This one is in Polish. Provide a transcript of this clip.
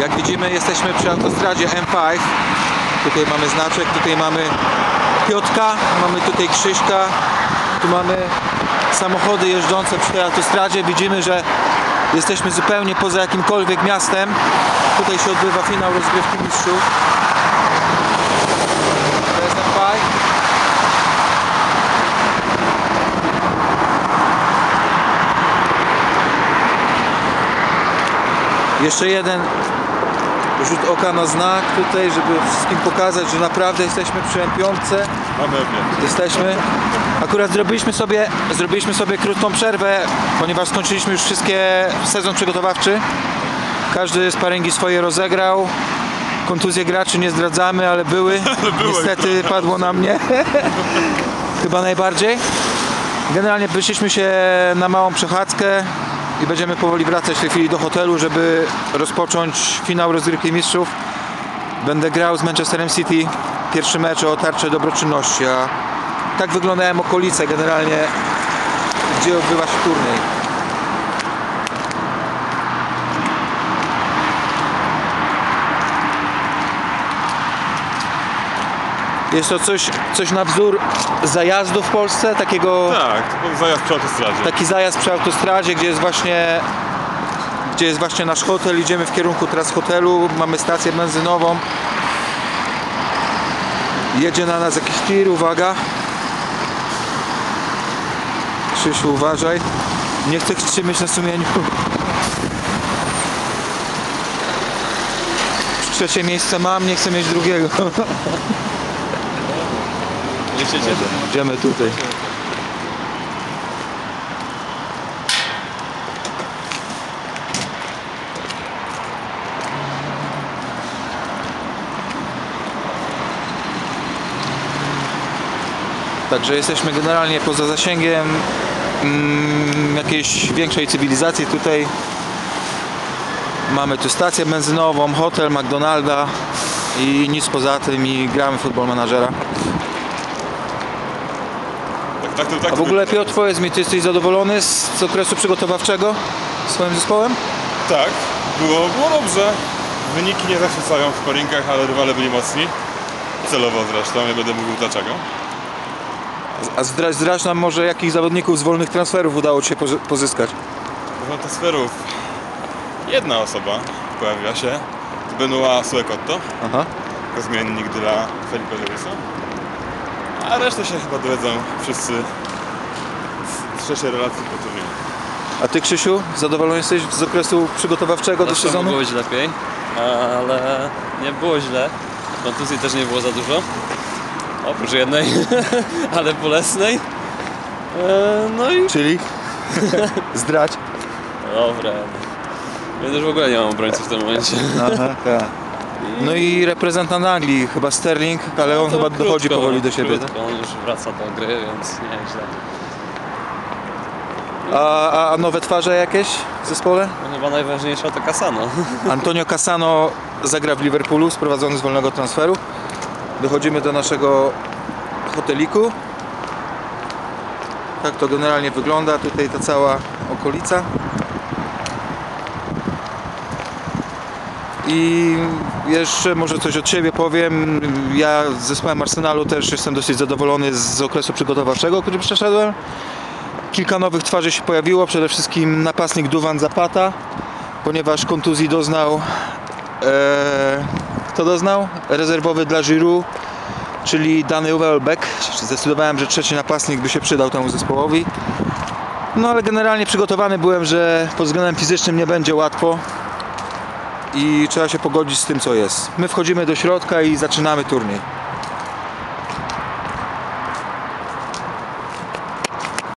Jak widzimy jesteśmy przy autostradzie M5. Tutaj mamy znaczek, tutaj mamy Piotka, mamy tutaj Krzyśka, tu mamy samochody jeżdżące przy tej autostradzie. Widzimy, że jesteśmy zupełnie poza jakimkolwiek miastem. Tutaj się odbywa finał rozgrywki mistrzów. To jest M5. Jeszcze jeden rzut oka na znak tutaj, żeby wszystkim pokazać, że naprawdę jesteśmy przy M5. Mamy obie. Jesteśmy. Akurat zrobiliśmy sobie, zrobiliśmy sobie krótką przerwę, ponieważ skończyliśmy już wszystkie sezon przygotowawczy. Każdy sparingi swoje rozegrał. Kontuzje graczy nie zdradzamy, ale były. były. Niestety padło na mnie. Chyba najbardziej. Generalnie wyszliśmy się na małą przechadzkę i będziemy powoli wracać w tej chwili do hotelu, żeby rozpocząć finał rozgrywki mistrzów. Będę grał z Manchesterem City pierwszy mecz o tarczę dobroczynności, a tak wyglądają okolice generalnie, gdzie odbywa się turniej. Jest to coś, coś na wzór zajazdu w Polsce, takiego Tak, to był zajazd przy autostradzie. taki zajazd przy autostradzie, gdzie jest właśnie gdzie jest właśnie nasz hotel, idziemy w kierunku teraz hotelu, mamy stację benzynową. Jedzie na nas jakiś tir, uwaga. Krzysiu, uważaj. Nie chcę mieć na sumieniu. Trzecie miejsce mam, nie chcę mieć drugiego. Cieszę. Idziemy tutaj. Także jesteśmy generalnie poza zasięgiem mm, jakiejś większej cywilizacji tutaj. Mamy tu stację benzynową, hotel, McDonalda i nic poza tym i gramy futbol menadżera. Tak, tak, to, tak A w ogóle Piotr, powiedz mi, ty jesteś zadowolony z, z okresu przygotowawczego swoim zespołem? Tak, było, było dobrze. Wyniki nie zachwycają w sparingach, ale rywale byli mocni. Celowo zresztą, nie będę mówił dlaczego. A zdradź, zdradź nam może jakich zawodników z wolnych transferów udało Ci się pozy- pozyskać? Z transferów jedna osoba pojawia się. Benoit Suekotto, Aha. jako zmiennik dla Felipe Davisa. A resztę się chyba dowiedzą wszyscy z trzeciej relacji po turnieju. A Ty Krzysiu, zadowolony jesteś z okresu przygotowawczego do Zawsze sezonu? mogło być lepiej, ale nie było źle. Kontuzji też nie było za dużo. Oprócz jednej, ale bolesnej. E, No i Czyli? Zdrać. dobra. Ja też w ogóle nie mam obrońców w tym momencie. Aha, tak. No i reprezentant Anglii, chyba Sterling, ale on To chyba dochodzi krótko, powoli do siebie. tak? Krótko, on już wraca do gry, więc nie źle. A, a, nowe twarze jakieś w zespole? No chyba najważniejsza to Kasano. Antonio Cassano zagra w Liverpoolu, sprowadzony z wolnego transferu. Dochodzimy do naszego hoteliku. Tak to generalnie wygląda, tutaj ta cała okolica. I jeszcze może coś od siebie powiem. Ja z zespołem Arsenalu też jestem dosyć zadowolony z okresu przygotowawczego, który przeszedłem. Kilka nowych twarzy się pojawiło, przede wszystkim napastnik Duwan Zapata, ponieważ kontuzji doznał e, kto doznał? Rezerwowy dla Giroud, czyli Dany Welbeck. Zdecydowałem, że trzeci napastnik by się przydał temu zespołowi. No ale generalnie przygotowany byłem, że pod względem fizycznym nie będzie łatwo i trzeba się pogodzić z tym co jest. My wchodzimy do środka i zaczynamy turniej.